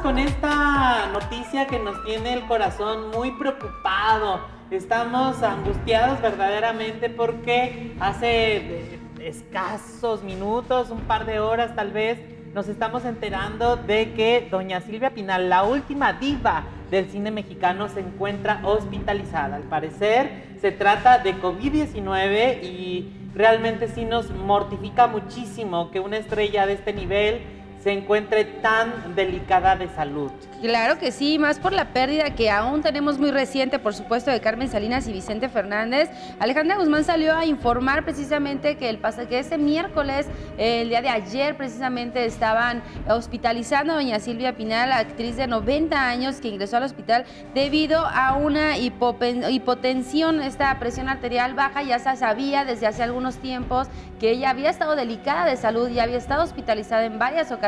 con esta noticia que nos tiene el corazón muy preocupado. Estamos angustiados verdaderamente porque hace eh, escasos minutos, un par de horas tal vez, nos estamos enterando de que doña Silvia Pinal, la última diva del cine mexicano, se encuentra hospitalizada. Al parecer se trata de COVID-19 y realmente sí nos mortifica muchísimo que una estrella de este nivel se encuentre tan delicada de salud. Claro que sí, más por la pérdida que aún tenemos muy reciente, por supuesto, de Carmen Salinas y Vicente Fernández. Alejandra Guzmán salió a informar precisamente que, el, que ese miércoles, el día de ayer, precisamente estaban hospitalizando a doña Silvia Pinal, actriz de 90 años que ingresó al hospital debido a una hipotensión, esta presión arterial baja. Ya se sabía desde hace algunos tiempos que ella había estado delicada de salud y había estado hospitalizada en varias ocasiones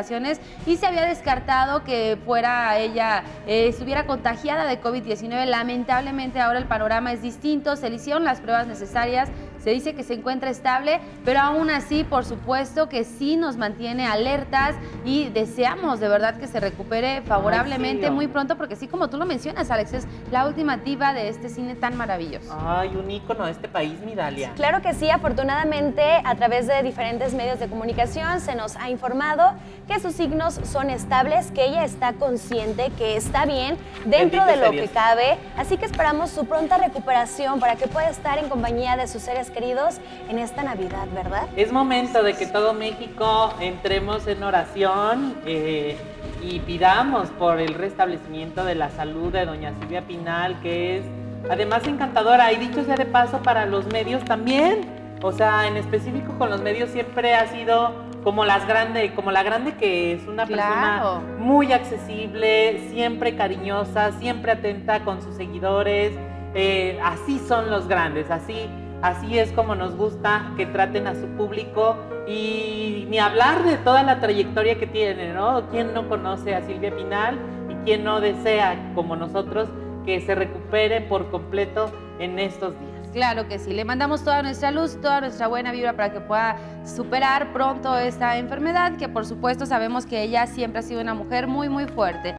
y se había descartado que fuera ella eh, estuviera contagiada de COVID-19. Lamentablemente ahora el panorama es distinto, se le hicieron las pruebas necesarias, se dice que se encuentra estable, pero aún así, por supuesto que sí nos mantiene alertas y deseamos de verdad que se recupere favorablemente muy pronto, porque sí, como tú lo mencionas, Alex, es la última diva de este cine tan maravilloso. Ay, un ícono de este país, mi Dalia. Claro que sí, afortunadamente a través de diferentes medios de comunicación se nos ha informado que sus signos son estables, que ella está consciente, que está bien dentro de lo que cabe, así que esperamos su pronta recuperación para que pueda estar en compañía de sus seres queridos en esta Navidad, ¿verdad? Es momento de que todo México entremos en oración eh, y pidamos por el restablecimiento de la salud de doña Silvia Pinal, que es además encantadora. Y dicho sea de paso para los medios también. O sea, en específico con los medios siempre ha sido como las grandes, como la grande que es una persona muy accesible, siempre cariñosa, siempre atenta con sus seguidores. Eh, así son los grandes, así, así es como nos gusta que traten a su público y ni hablar de toda la trayectoria que tiene, ¿no? ¿Quién no conoce a Silvia Pinal y quién no desea, como nosotros, que se recupere por completo en estos días? Claro que sí, le mandamos toda nuestra luz, toda nuestra buena vibra para que pueda superar pronto esta enfermedad, que por supuesto sabemos que ella siempre ha sido una mujer muy, muy fuerte.